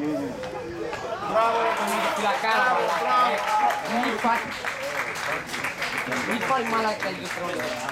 Bravo. La cara, Bravo, bravo. mi fat. Mi fat mala que yo creo.